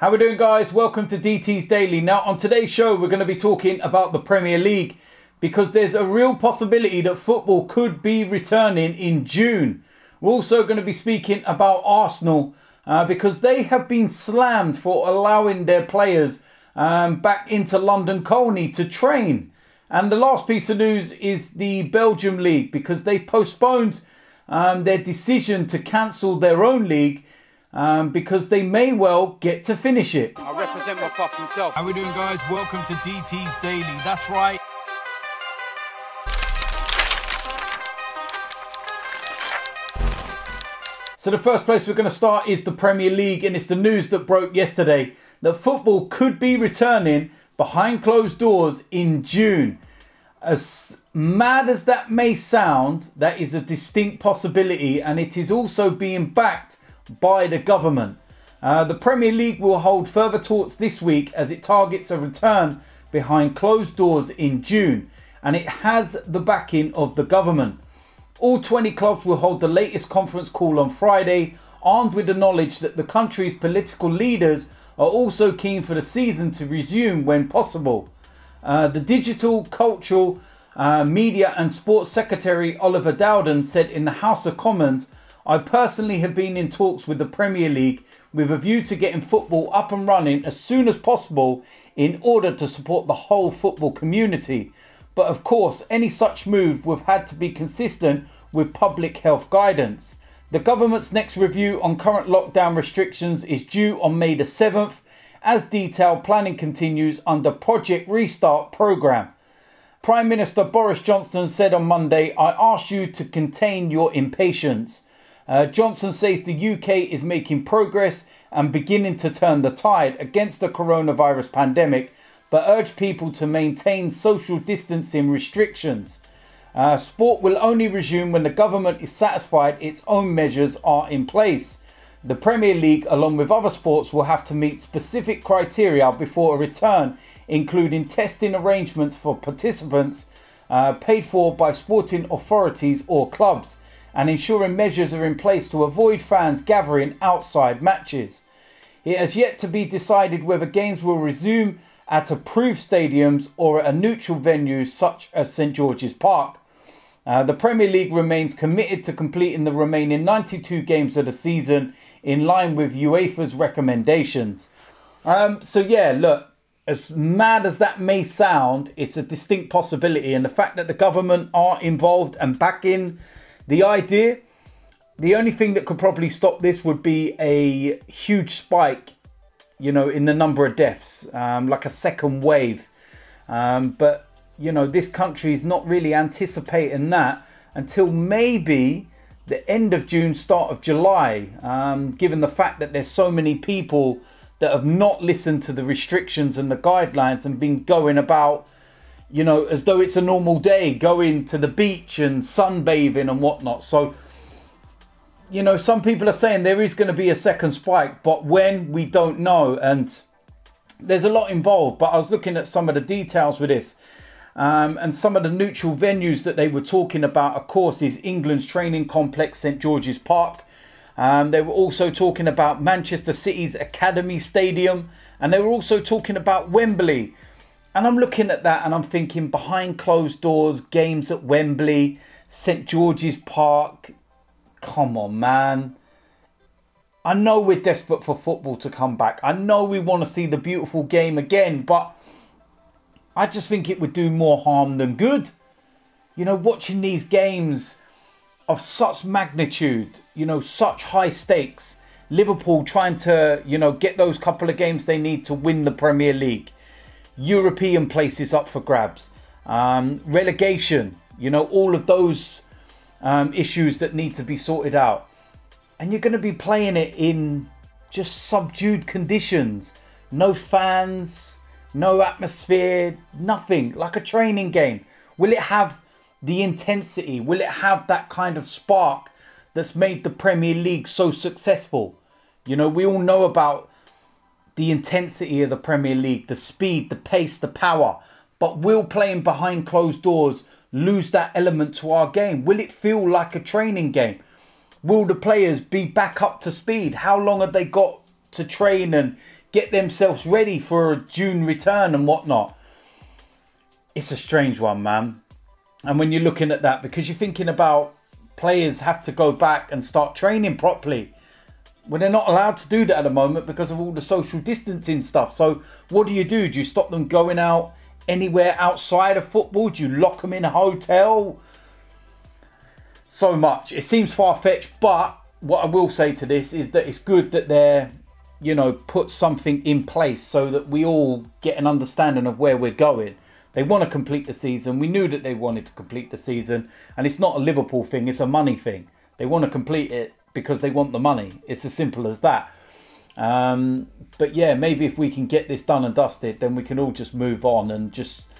How we doing guys? Welcome to DT's Daily. Now on today's show we're going to be talking about the Premier League because there's a real possibility that football could be returning in June. We're also going to be speaking about Arsenal uh, because they have been slammed for allowing their players um, back into London Colney to train. And the last piece of news is the Belgium League because they postponed um, their decision to cancel their own league um, because they may well get to finish it. I represent my fucking self. How are we doing, guys? Welcome to DT's Daily. That's right. So the first place we're going to start is the Premier League, and it's the news that broke yesterday that football could be returning behind closed doors in June. As mad as that may sound, that is a distinct possibility, and it is also being backed by the government. Uh, the Premier League will hold further talks this week as it targets a return behind closed doors in June, and it has the backing of the government. All 20 clubs will hold the latest conference call on Friday, armed with the knowledge that the country's political leaders are also keen for the season to resume when possible. Uh, the digital, cultural, uh, media and sports secretary Oliver Dowden said in the House of Commons I personally have been in talks with the Premier League with a view to getting football up and running as soon as possible in order to support the whole football community. But of course, any such move would have had to be consistent with public health guidance. The government's next review on current lockdown restrictions is due on May the 7th. As detailed, planning continues under Project Restart programme. Prime Minister Boris Johnson said on Monday, I ask you to contain your impatience. Uh, Johnson says the UK is making progress and beginning to turn the tide against the coronavirus pandemic, but urged people to maintain social distancing restrictions. Uh, sport will only resume when the government is satisfied its own measures are in place. The Premier League, along with other sports, will have to meet specific criteria before a return, including testing arrangements for participants uh, paid for by sporting authorities or clubs and ensuring measures are in place to avoid fans gathering outside matches. It has yet to be decided whether games will resume at approved stadiums or at a neutral venue such as St George's Park. Uh, the Premier League remains committed to completing the remaining 92 games of the season in line with UEFA's recommendations. Um, so, yeah, look, as mad as that may sound, it's a distinct possibility. And the fact that the government are involved and backing the idea, the only thing that could probably stop this would be a huge spike, you know, in the number of deaths, um, like a second wave. Um, but, you know, this country is not really anticipating that until maybe the end of June, start of July, um, given the fact that there's so many people that have not listened to the restrictions and the guidelines and been going about you know, as though it's a normal day, going to the beach and sunbathing and whatnot. So, you know, some people are saying there is going to be a second spike, but when we don't know. And there's a lot involved. But I was looking at some of the details with this. Um, and some of the neutral venues that they were talking about, of course, is England's training complex, St George's Park. Um, they were also talking about Manchester City's Academy Stadium. And they were also talking about Wembley. And I'm looking at that and I'm thinking behind closed doors, games at Wembley, St George's Park. Come on, man. I know we're desperate for football to come back. I know we want to see the beautiful game again, but I just think it would do more harm than good. You know, watching these games of such magnitude, you know, such high stakes. Liverpool trying to, you know, get those couple of games they need to win the Premier League. European places up for grabs, um, relegation, you know, all of those um, issues that need to be sorted out. And you're going to be playing it in just subdued conditions. No fans, no atmosphere, nothing. Like a training game. Will it have the intensity? Will it have that kind of spark that's made the Premier League so successful? You know, we all know about the intensity of the Premier League, the speed, the pace, the power. But will playing behind closed doors lose that element to our game? Will it feel like a training game? Will the players be back up to speed? How long have they got to train and get themselves ready for a June return and whatnot. It's a strange one, man. And when you're looking at that, because you're thinking about players have to go back and start training properly. Well, they're not allowed to do that at the moment because of all the social distancing stuff. So, what do you do? Do you stop them going out anywhere outside of football? Do you lock them in a hotel? So much. It seems far fetched, but what I will say to this is that it's good that they're, you know, put something in place so that we all get an understanding of where we're going. They want to complete the season. We knew that they wanted to complete the season, and it's not a Liverpool thing, it's a money thing. They want to complete it because they want the money. It's as simple as that. Um, but yeah, maybe if we can get this done and dusted, then we can all just move on and just,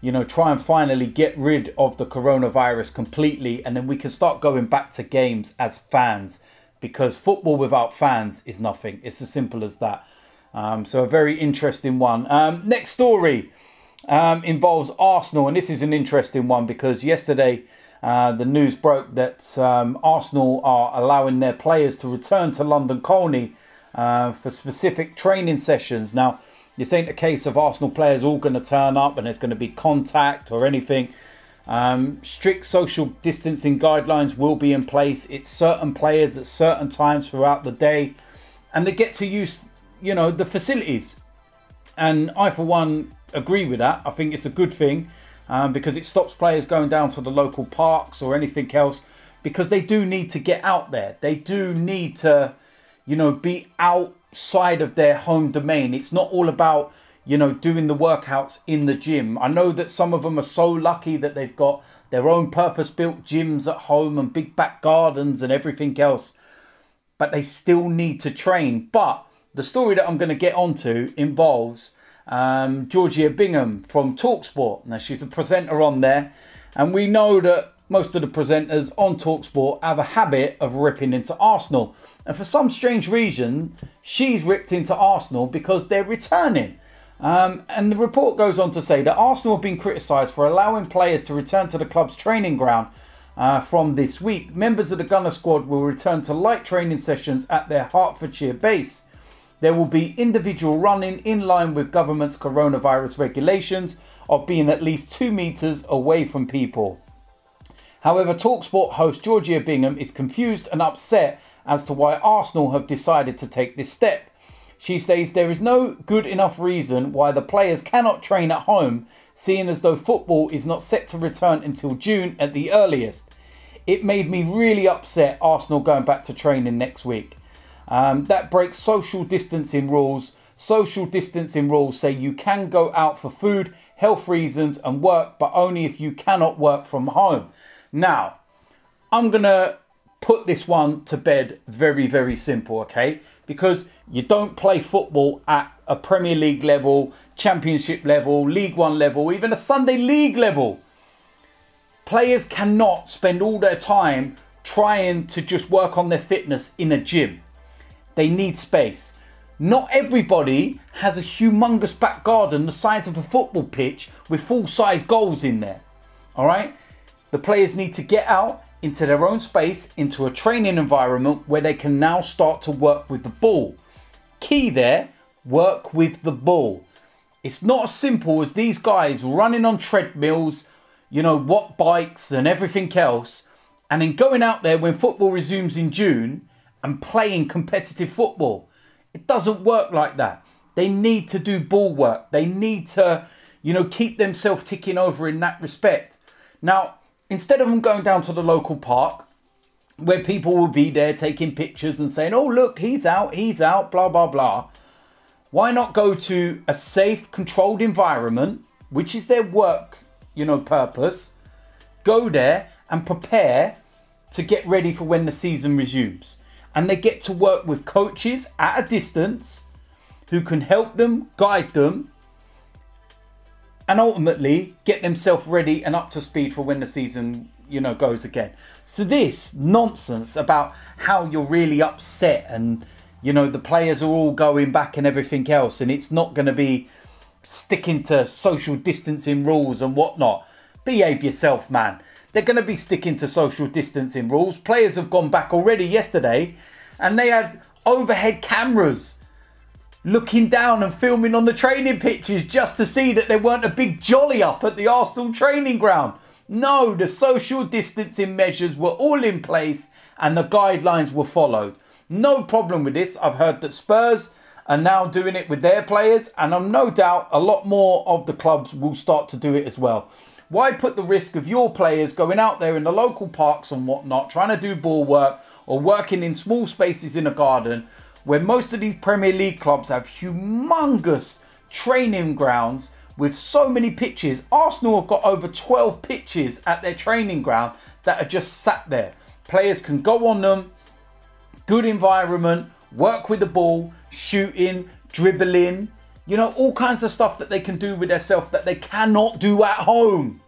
you know, try and finally get rid of the coronavirus completely. And then we can start going back to games as fans because football without fans is nothing. It's as simple as that. Um, so, a very interesting one. Um, next story um, involves Arsenal. And this is an interesting one because yesterday, uh, the news broke that um, Arsenal are allowing their players to return to London Colney uh, for specific training sessions. Now, this ain't a case of Arsenal players all going to turn up and there's going to be contact or anything. Um, strict social distancing guidelines will be in place. It's certain players at certain times throughout the day, and they get to use, you know, the facilities. And I, for one, agree with that. I think it's a good thing um, because it stops players going down to the local parks or anything else because they do need to get out there. They do need to, you know, be outside of their home domain. It's not all about, you know, doing the workouts in the gym. I know that some of them are so lucky that they've got their own purpose built gyms at home and big back gardens and everything else, but they still need to train. But the story that I'm going to get onto involves um, Georgia Bingham from Talksport. Now, she's a presenter on there, and we know that most of the presenters on Talksport have a habit of ripping into Arsenal. And for some strange reason, she's ripped into Arsenal because they're returning. Um, and the report goes on to say that Arsenal have been criticised for allowing players to return to the club's training ground uh, from this week. Members of the Gunner squad will return to light training sessions at their Hertfordshire base. There will be individual running in line with government's coronavirus regulations of being at least two metres away from people. However, Talksport host Georgia Bingham is confused and upset as to why Arsenal have decided to take this step. She says there is no good enough reason why the players cannot train at home, seeing as though football is not set to return until June at the earliest. It made me really upset Arsenal going back to training next week. Um, that breaks social distancing rules. Social distancing rules say you can go out for food, health reasons, and work, but only if you cannot work from home. Now, I'm going to put this one to bed very, very simple, okay? Because you don't play football at a Premier League level, Championship level, League One level, even a Sunday League level. Players cannot spend all their time trying to just work on their fitness in a gym. They need space. Not everybody has a humongous back garden the size of a football pitch with full size goals in there. All right? The players need to get out into their own space, into a training environment where they can now start to work with the ball. Key there work with the ball. It's not as simple as these guys running on treadmills, you know, what bikes and everything else, and then going out there when football resumes in June and playing competitive football. It doesn't work like that. They need to do ball work. They need to, you know, keep themselves ticking over in that respect. Now, instead of them going down to the local park where people will be there taking pictures and saying, oh, look, he's out, he's out, blah, blah, blah. Why not go to a safe, controlled environment, which is their work, you know, purpose? Go there and prepare to get ready for when the season resumes and they get to work with coaches at a distance who can help them, guide them, and ultimately get themselves ready and up to speed for when the season you know goes again. So this nonsense about how you're really upset and you know the players are all going back and everything else, and it's not going to be sticking to social distancing rules and whatnot. Behave yourself, man. They're going to be sticking to social distancing rules. Players have gone back already yesterday and they had overhead cameras looking down and filming on the training pitches just to see that there weren't a big jolly up at the Arsenal training ground. No, the social distancing measures were all in place and the guidelines were followed. No problem with this. I've heard that Spurs are now doing it with their players, and I'm no doubt a lot more of the clubs will start to do it as well. Why put the risk of your players going out there in the local parks and whatnot, trying to do ball work or working in small spaces in a garden where most of these Premier League clubs have humongous training grounds with so many pitches? Arsenal have got over 12 pitches at their training ground that are just sat there. Players can go on them, good environment, work with the ball, shooting, dribbling, you know, all kinds of stuff that they can do with themselves that they cannot do at home.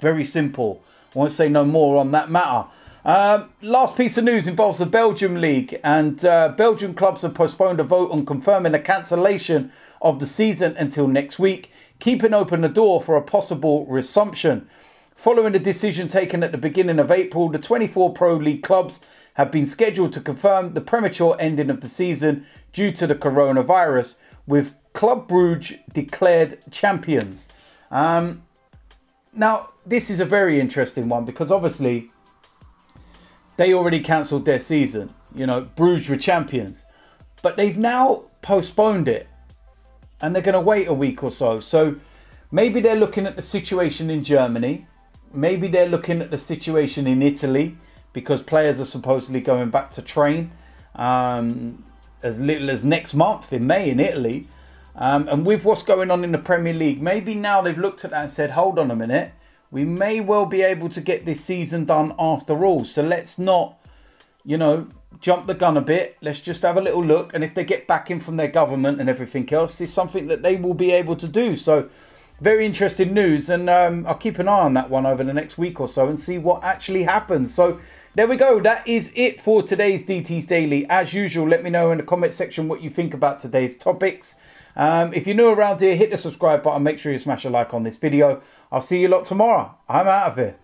Very simple. I won't say no more on that matter. Um, last piece of news involves the Belgium League, and uh, Belgian clubs have postponed a vote on confirming a cancellation of the season until next week, keeping open the door for a possible resumption. Following a decision taken at the beginning of April, the 24 Pro League clubs have been scheduled to confirm the premature ending of the season due to the coronavirus, with Club Brugge declared champions. Um, now, this is a very interesting one because obviously they already cancelled their season. You know, Bruges were champions, but they've now postponed it and they're going to wait a week or so. So maybe they're looking at the situation in Germany. Maybe they're looking at the situation in Italy because players are supposedly going back to train um, as little as next month in May in Italy. Um, and with what's going on in the Premier League, maybe now they've looked at that and said, hold on a minute, we may well be able to get this season done after all. So let's not, you know, jump the gun a bit. Let's just have a little look. And if they get backing from their government and everything else, it's something that they will be able to do. So very interesting news. And um, I'll keep an eye on that one over the next week or so and see what actually happens. So there we go. That is it for today's DT's Daily. As usual, let me know in the comment section what you think about today's topics. Um, if you're new around here, hit the subscribe button. Make sure you smash a like on this video. I'll see you lot tomorrow. I'm out of here.